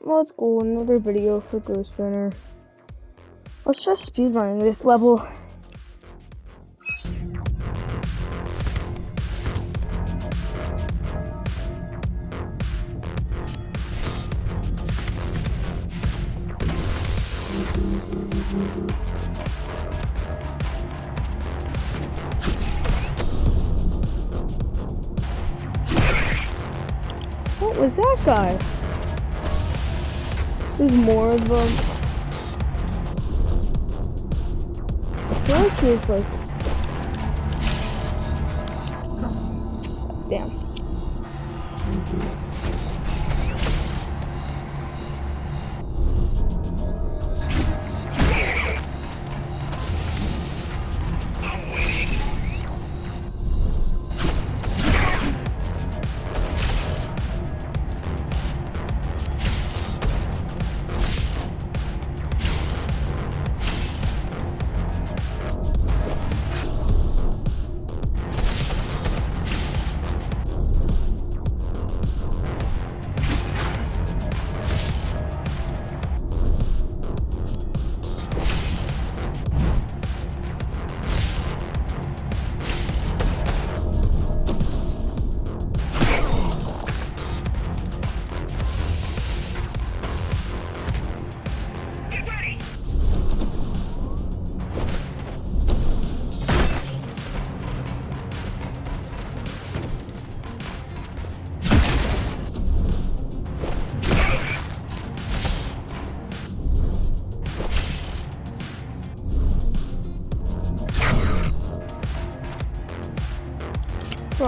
let's go. Another video for Ghostrunner. Let's try speedrunning this level. What was that guy? There's more of them. I feel like he's like.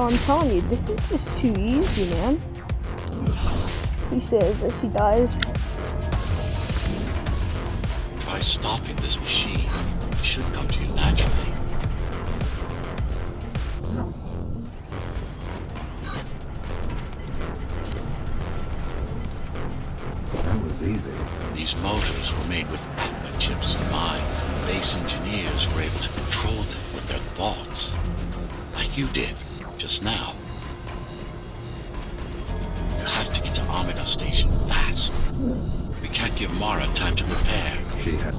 Bro, I'm telling you, this is just too easy, man. He says as he dies. Try stopping this machine. It should come to you naturally. That was easy. These motors were made with Atma chips in mind. Base engineers were able to control them with their thoughts. Like you did, just now. You have to get to Amida Station fast. We can't give Mara time to prepare. She had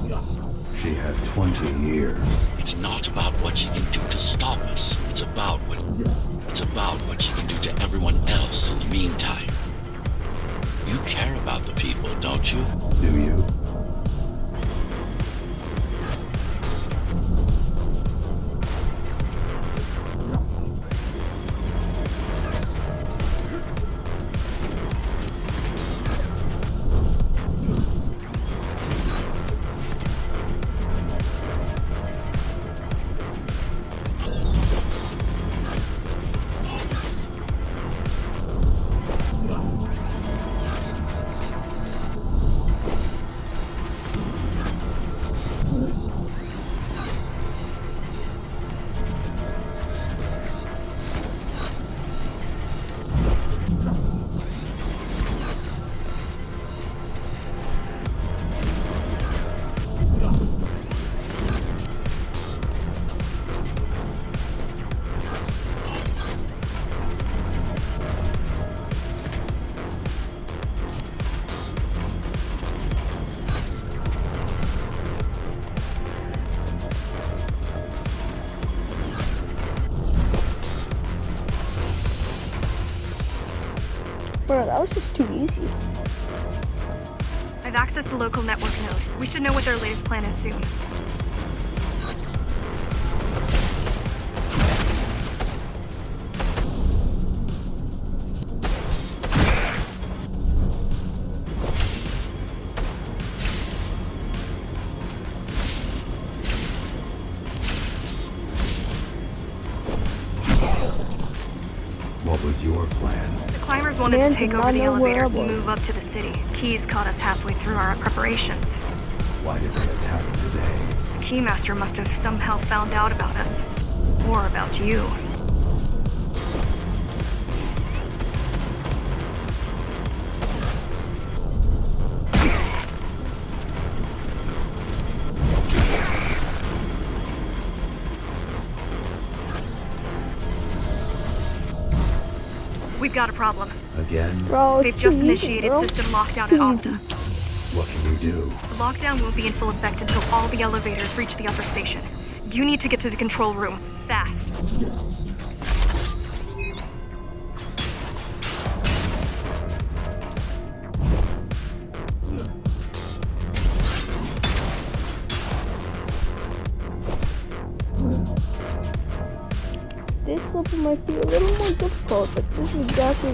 she had 20 years. It's not about what she can do to stop us. It's about what it's about what she can do to everyone else in the meantime. You care about the people, don't you? Do you? Bro, that was just too easy. I've accessed the local network node. We should know what their latest plan is soon. Wanted Man to take over the elevator and move up to the city. Keys caught us halfway through our preparations. Why did they attack today? The Keymaster must have somehow found out about us. Or about you. We got a problem. Again? Bro, They've just initiated bro. system lockdown Too at easy. Opta. What can we do? The lockdown won't be in full effect until all the elevators reach the upper station. You need to get to the control room, fast.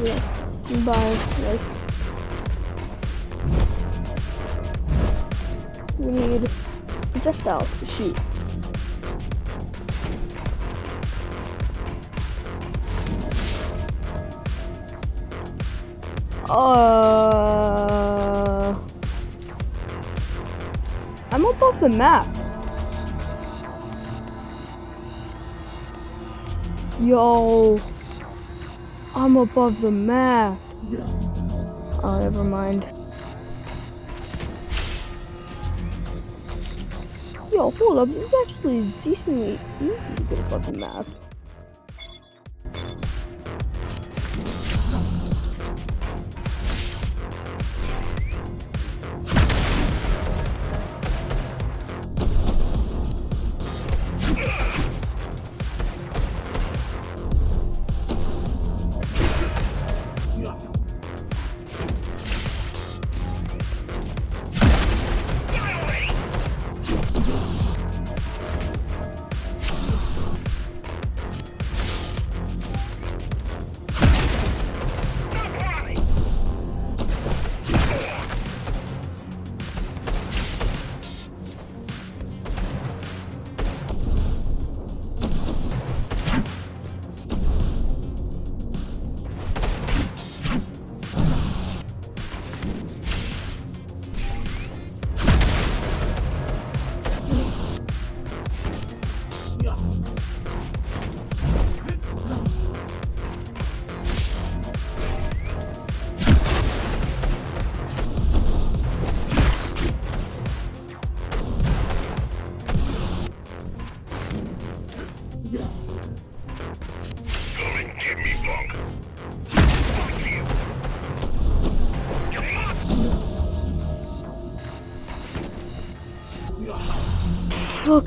Exactly the by like we need projectiles to shoot. Uh, I'm up off the map. Yo, I'm above the map. Oh, never mind. Yo, hold up. This is actually decently easy to get above the map.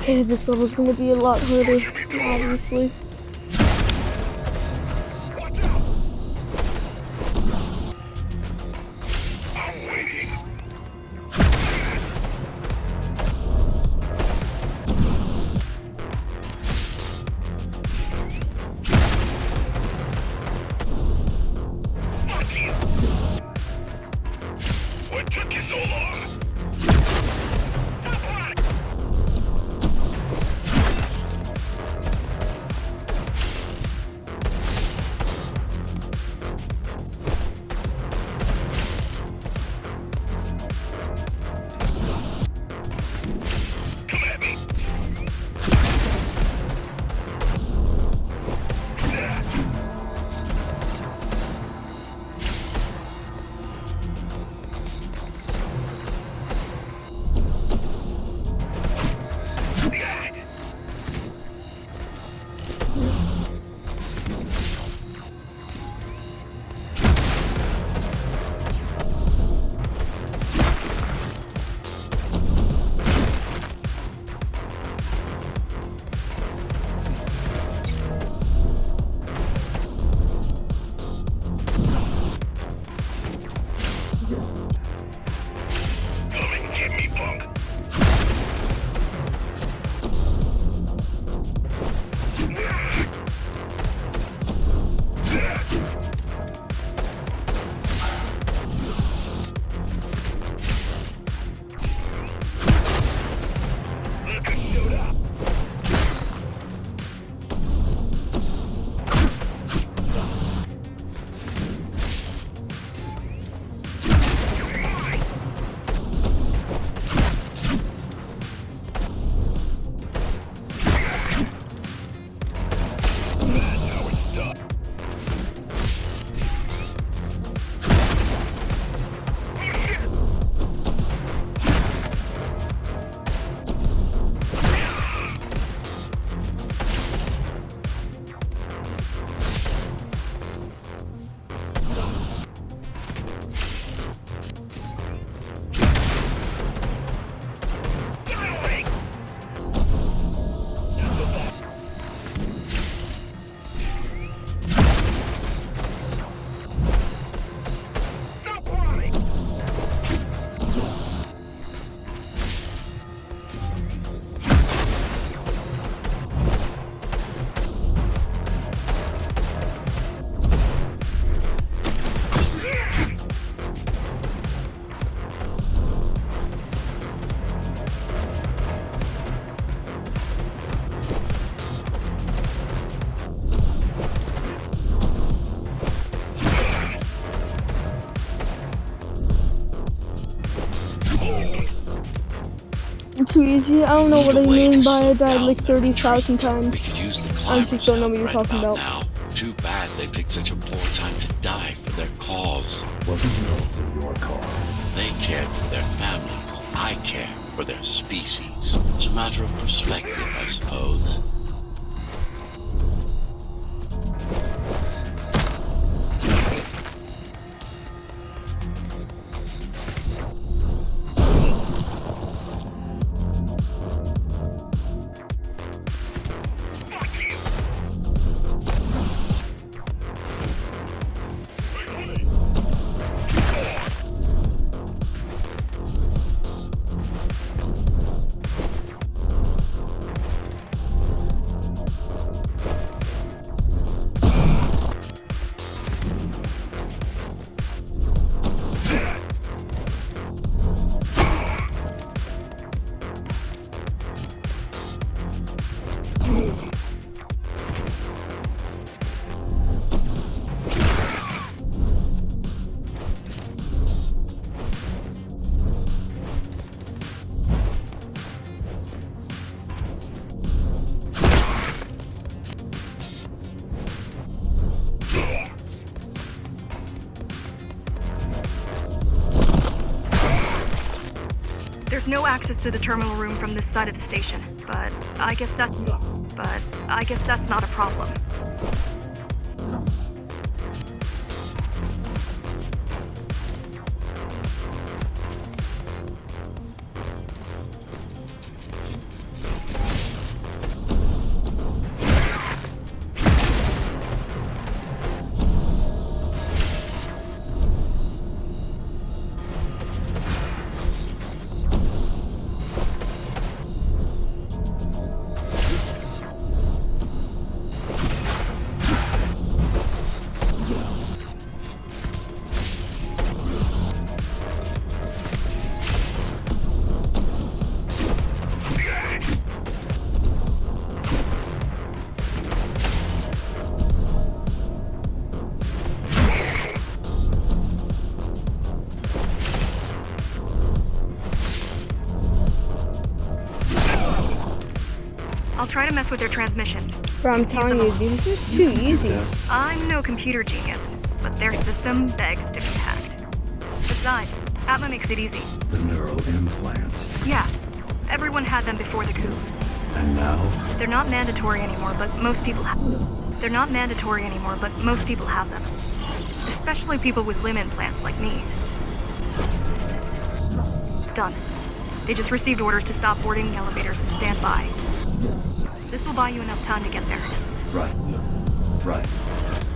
Okay, this level's gonna be a lot harder, obviously. Easy. I don't know what need I a way mean by slow I died like 30,000 times. We could use the I just don't know help what you're right talking about, about. now. Too bad they picked such a poor time to die for their cause. Wasn't it also your cause? They cared for their families. I care for their species. It's a matter of perspective, I suppose. There's no access to the terminal room from this side of the station, but I guess that's but I guess that's not a problem. To mess with their transmission. Bro, I'm telling you, dude, this is too easy. I'm no computer genius, but their system begs to be hacked. Besides, Atma makes it easy. The neural implant. Yeah, everyone had them before the coup. And now, They're not mandatory anymore, but most people have. They're not mandatory anymore, but most people have them. Especially people with limb implants like me. Done. They just received orders to stop boarding the elevators and stand by. This will buy you enough time to get there. right. Right.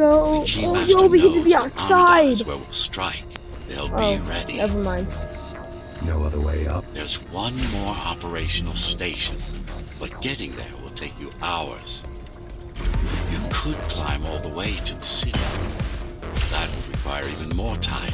We go. The oh, key Oh, master yo, we get to knows be that outside. where we'll strike. They'll Oh, be ready. never mind. No other way up. There's one more operational station, but getting there will take you hours. You could climb all the way to the city. That would require even more time.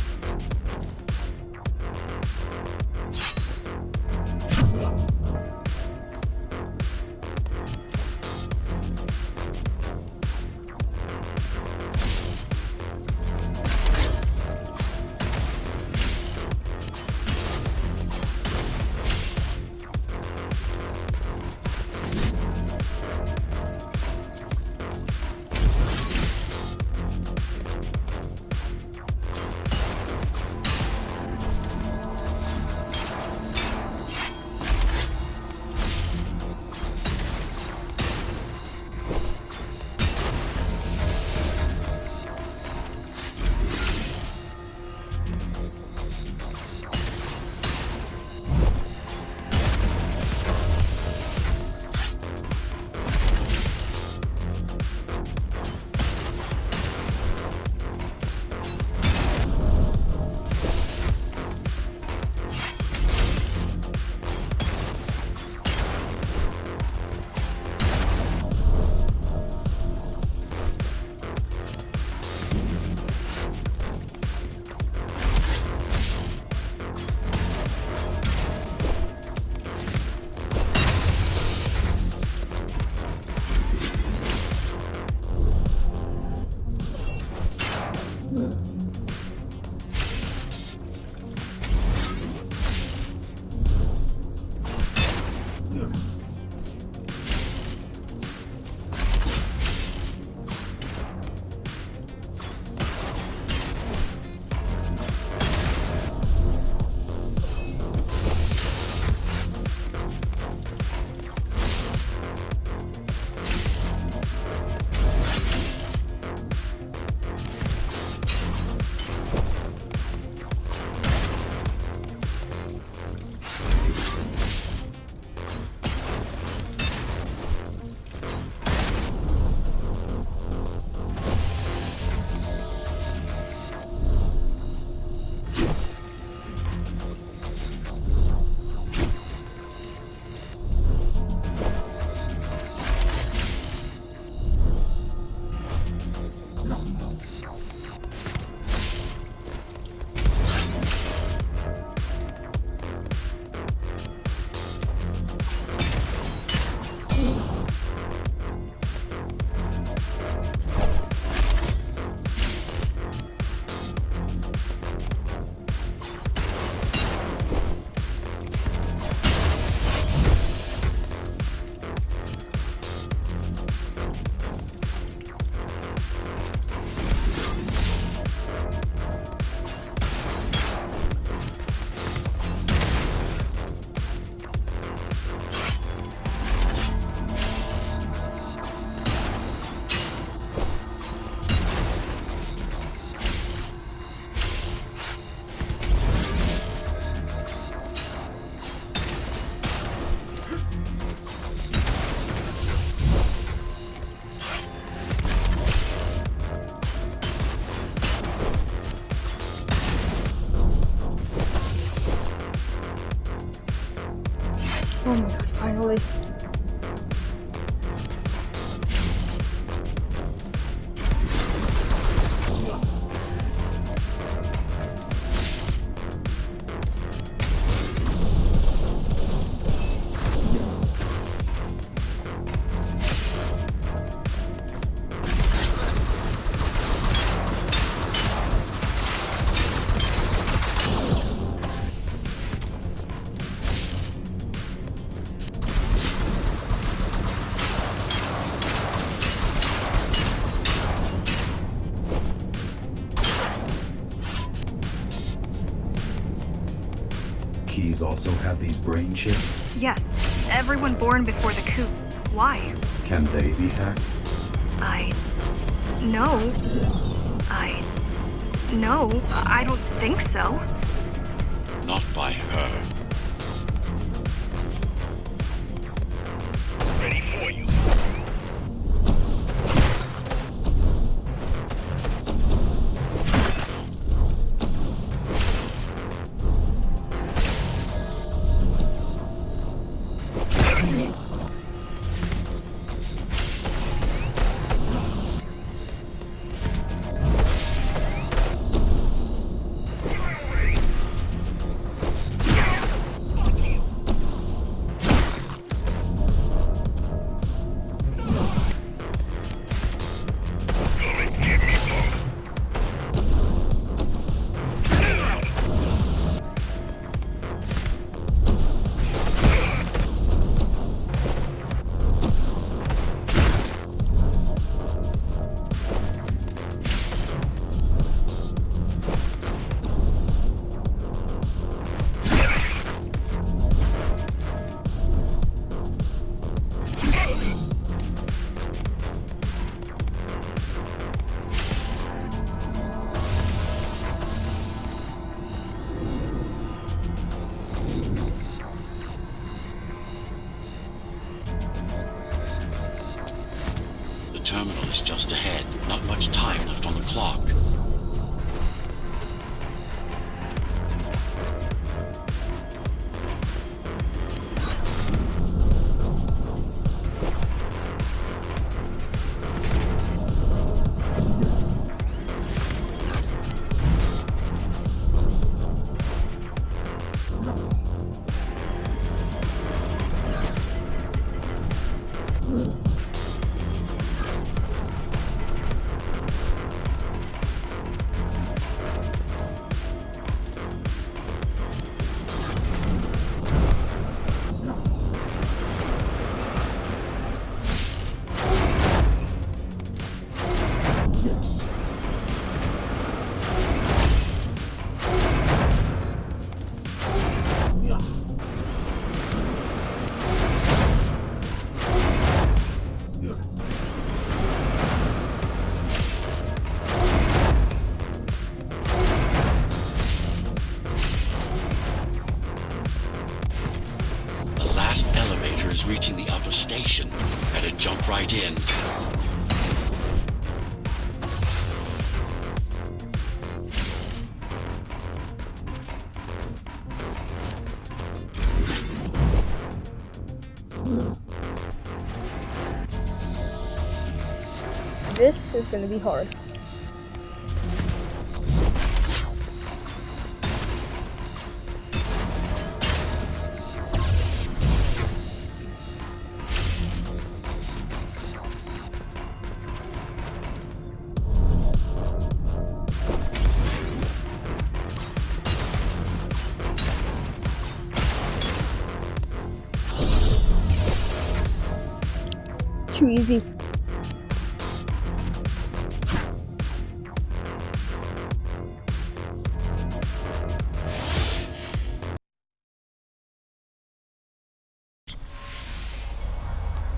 Also have these brain chips. Yes, everyone born before the coup. Why? Can they be hacked? I. No. I. No, I don't think so. Not by her. Reaching the upper station. Better jump right in. This is gonna be hard.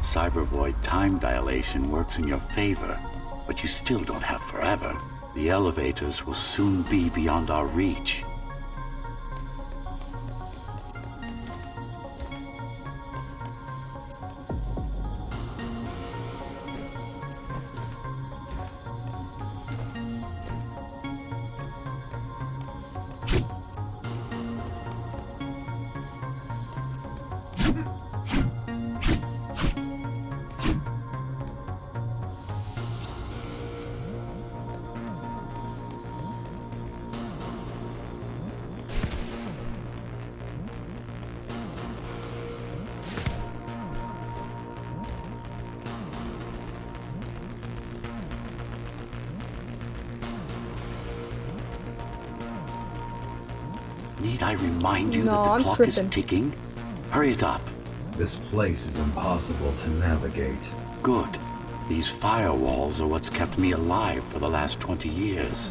Cybervoid time dilation works in your favor, but you still don't have forever. The elevators will soon be beyond our reach. Need I remind you that the I'm clock is ticking? Hurry it up. This place is impossible to navigate. Good. These firewalls are what's kept me alive for the last 20 years.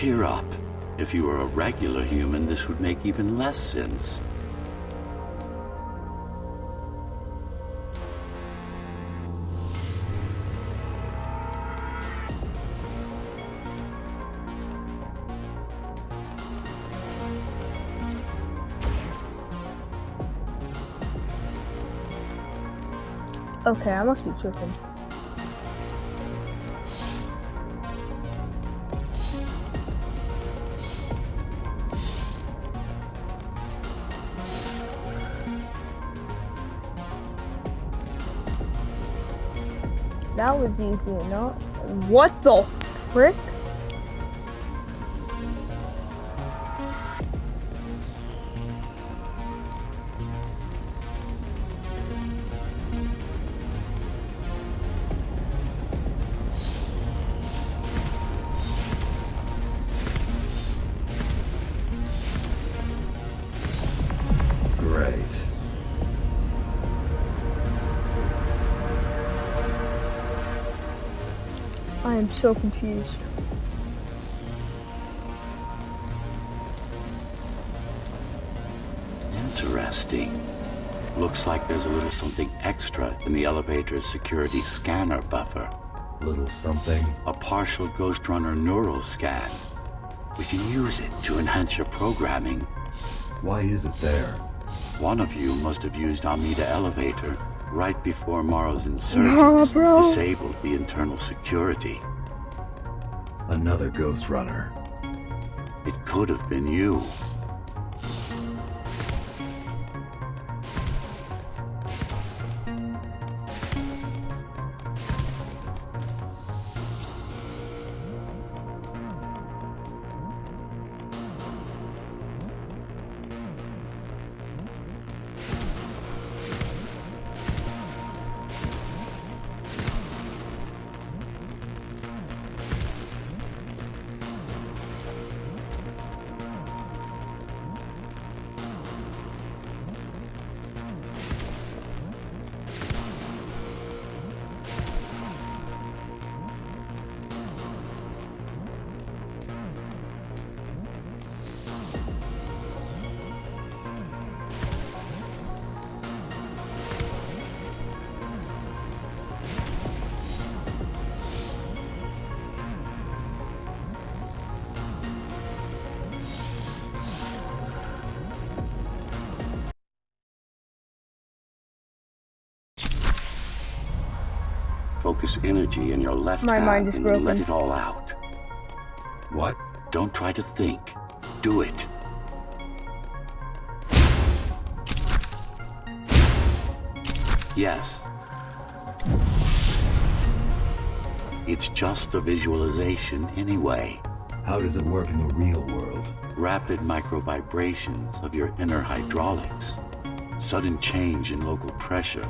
Cheer up. If you were a regular human, this would make even less sense. Okay, I must be tripping. Was easy enough. What the frick? Am so confused. Interesting. Looks like there's a little something extra in the elevator's security scanner buffer. Little something. A partial Ghostrunner neural scan. We can use it to enhance your programming. Why is it there? One of you must have used Amida Elevator right before Mara's insurgents bro. disabled the internal security. Another Ghostrunner. It could have been you. Focus energy in your left My hand mind is and then let broken. it all out. What? Don't try to think. Do it. Yes. It's just a visualization anyway. How does it work in the real world? Rapid microvibrations of your inner hydraulics. Sudden change in local pressure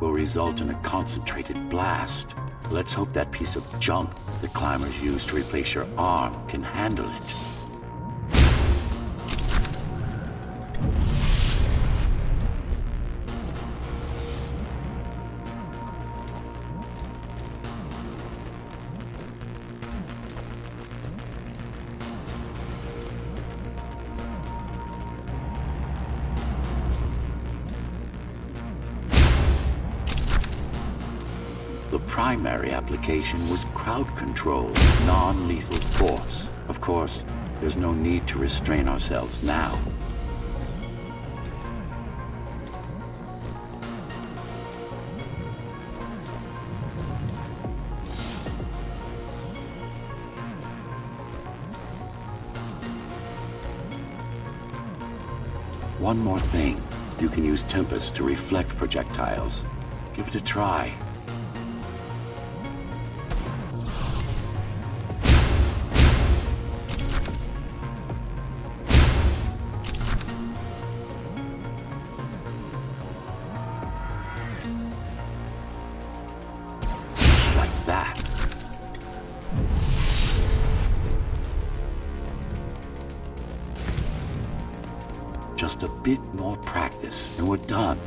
will result in a concentrated blast. Let's hope that piece of junk the climbers use to replace your arm can handle it. Primary application was crowd control, non-lethal force. Of course, there's no need to restrain ourselves now. One more thing. You can use Tempest to reflect projectiles. Give it a try. A bit more practice and we're done.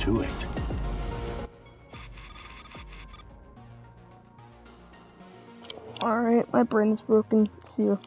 To it. Alright, my brain is broken. See you.